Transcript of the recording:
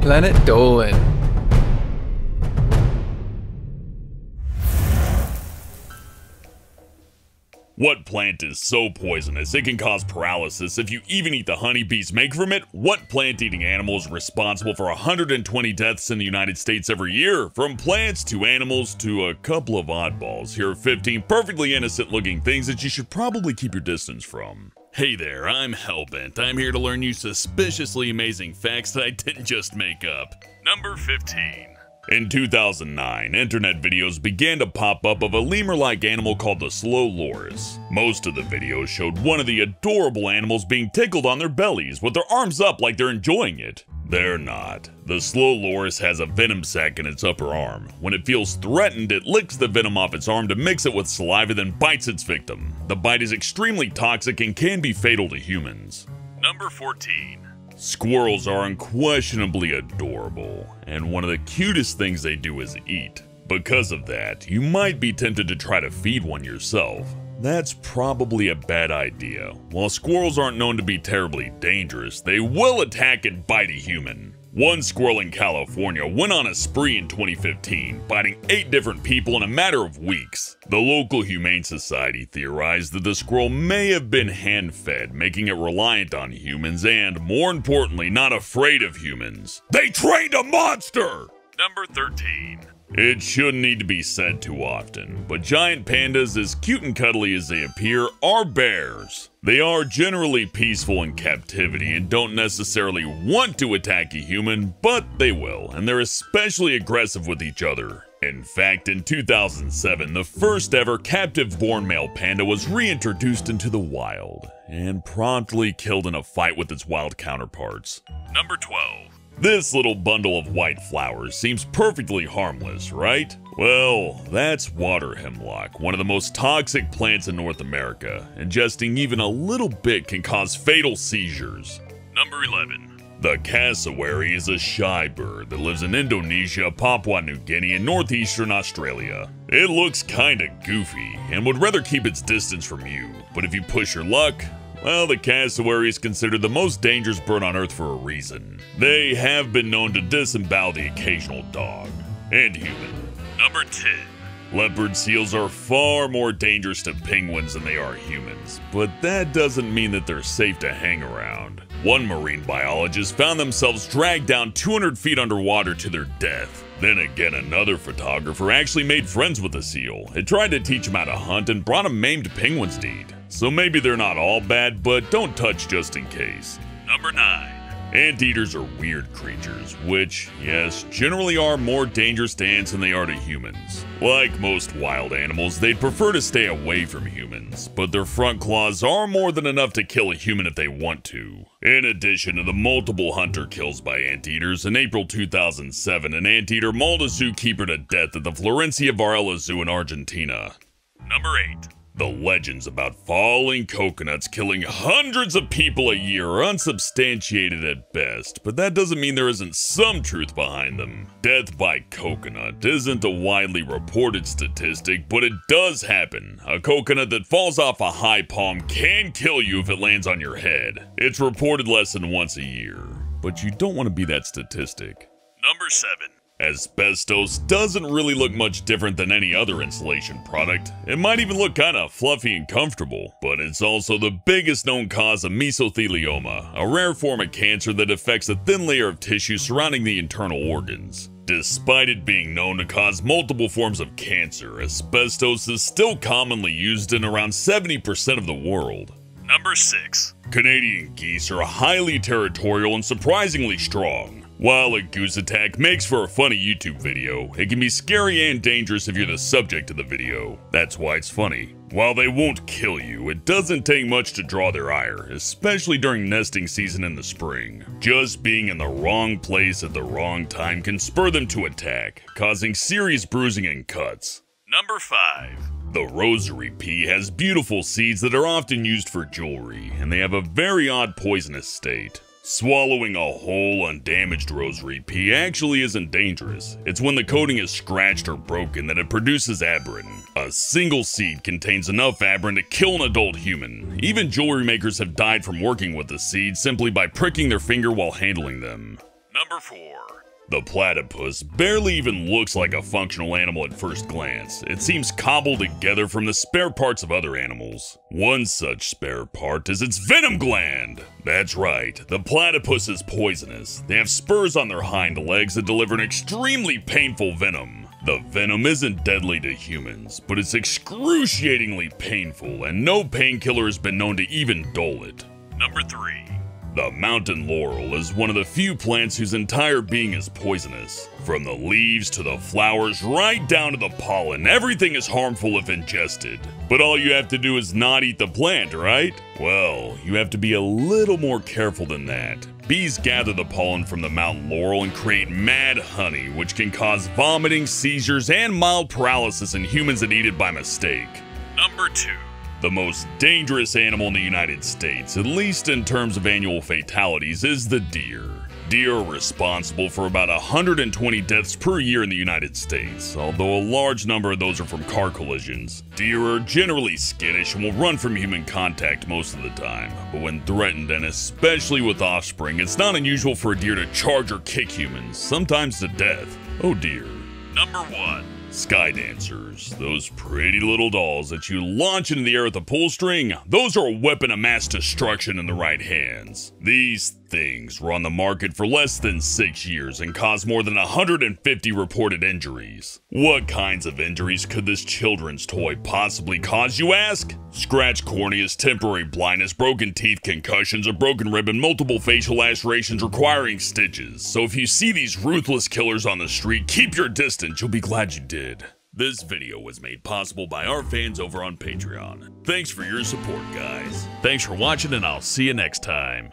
Planet Dolan. What plant is so poisonous it can cause paralysis if you even eat the honeybees make from it? What plant eating animal is responsible for 120 deaths in the United States every year? From plants to animals to a couple of oddballs, here are 15 perfectly innocent looking things that you should probably keep your distance from. Hey there, I'm Hellbent. I'm here to learn you suspiciously amazing facts that I didn't just make up. Number 15. In 2009, internet videos began to pop up of a lemur-like animal called the slow loris. Most of the videos showed one of the adorable animals being tickled on their bellies with their arms up like they're enjoying it. They're not. The slow loris has a venom sac in its upper arm. When it feels threatened, it licks the venom off its arm to mix it with saliva then bites its victim. The bite is extremely toxic and can be fatal to humans. Number 14. Squirrels are unquestionably adorable, and one of the cutest things they do is eat. Because of that, you might be tempted to try to feed one yourself. That's probably a bad idea. While squirrels aren't known to be terribly dangerous, they will attack and bite a human. One squirrel in California went on a spree in 2015, biting eight different people in a matter of weeks. The local Humane Society theorized that the squirrel may have been hand-fed, making it reliant on humans and, more importantly, not afraid of humans. They trained a monster! Number 13. It shouldn't need to be said too often, but giant pandas, as cute and cuddly as they appear, are bears. They are generally peaceful in captivity and don't necessarily want to attack a human, but they will, and they're especially aggressive with each other. In fact, in 2007, the first ever captive born male panda was reintroduced into the wild and promptly killed in a fight with its wild counterparts. Number 12. This little bundle of white flowers seems perfectly harmless, right? Well, that's water hemlock, one of the most toxic plants in North America. Ingesting even a little bit can cause fatal seizures. Number 11. The cassowary is a shy bird that lives in Indonesia, Papua New Guinea, and northeastern Australia. It looks kinda goofy and would rather keep its distance from you, but if you push your luck, well, the cassowary is considered the most dangerous bird on Earth for a reason. They have been known to disembowel the occasional dog and human. Number 10. Leopard seals are far more dangerous to penguins than they are humans, but that doesn't mean that they're safe to hang around. One marine biologist found themselves dragged down 200 feet underwater to their death. Then again, another photographer actually made friends with a seal. It tried to teach him how to hunt and brought him maimed penguins eat. So maybe they're not all bad, but don't touch just in case. Number 9. Anteaters are weird creatures, which, yes, generally are more dangerous to ants than they are to humans. Like most wild animals, they'd prefer to stay away from humans, but their front claws are more than enough to kill a human if they want to. In addition to the multiple hunter kills by anteaters, in April 2007, an anteater mauled a zookeeper to death at the Florencia Varela Zoo in Argentina. Number 8. The legends about falling coconuts killing hundreds of people a year are unsubstantiated at best, but that doesn't mean there isn't some truth behind them. Death by coconut isn't a widely reported statistic, but it does happen. A coconut that falls off a high palm can kill you if it lands on your head. It's reported less than once a year, but you don't want to be that statistic. Number 7. Asbestos doesn't really look much different than any other insulation product. It might even look kinda fluffy and comfortable, but it's also the biggest known cause of mesothelioma, a rare form of cancer that affects a thin layer of tissue surrounding the internal organs. Despite it being known to cause multiple forms of cancer, asbestos is still commonly used in around 70% of the world. Number 6. Canadian geese are highly territorial and surprisingly strong. While a goose attack makes for a funny YouTube video, it can be scary and dangerous if you're the subject of the video. That's why it's funny. While they won't kill you, it doesn't take much to draw their ire, especially during nesting season in the spring. Just being in the wrong place at the wrong time can spur them to attack, causing serious bruising and cuts. Number 5. The rosary pea has beautiful seeds that are often used for jewelry, and they have a very odd poisonous state. Swallowing a whole undamaged rosary pea actually isn't dangerous. It's when the coating is scratched or broken that it produces abrin. A single seed contains enough abrin to kill an adult human. Even jewelry makers have died from working with the seed simply by pricking their finger while handling them. Number Number 4. The platypus barely even looks like a functional animal at first glance. It seems cobbled together from the spare parts of other animals. One such spare part is its venom gland. That's right, the platypus is poisonous. They have spurs on their hind legs that deliver an extremely painful venom. The venom isn't deadly to humans, but it's excruciatingly painful, and no painkiller has been known to even dull it. Number 3. The mountain laurel is one of the few plants whose entire being is poisonous. From the leaves to the flowers, right down to the pollen, everything is harmful if ingested. But all you have to do is not eat the plant, right? Well, you have to be a little more careful than that. Bees gather the pollen from the mountain laurel and create mad honey, which can cause vomiting, seizures, and mild paralysis in humans that eat it by mistake. Number 2. The most dangerous animal in the United States, at least in terms of annual fatalities, is the deer. Deer are responsible for about 120 deaths per year in the United States, although a large number of those are from car collisions. Deer are generally skittish and will run from human contact most of the time, but when threatened, and especially with offspring, it's not unusual for a deer to charge or kick humans, sometimes to death. Oh dear. Number 1. Sky dancers, those pretty little dolls that you launch into the air with a pull string, those are a weapon of mass destruction in the right hands. These things were on the market for less than six years and caused more than 150 reported injuries. What kinds of injuries could this children's toy possibly cause, you ask? Scratch corneas, temporary blindness, broken teeth, concussions, a broken rib, and multiple facial lacerations requiring stitches. So if you see these ruthless killers on the street, keep your distance, you'll be glad you did. This video was made possible by our fans over on Patreon. Thanks for your support, guys. Thanks for watching, and I'll see you next time.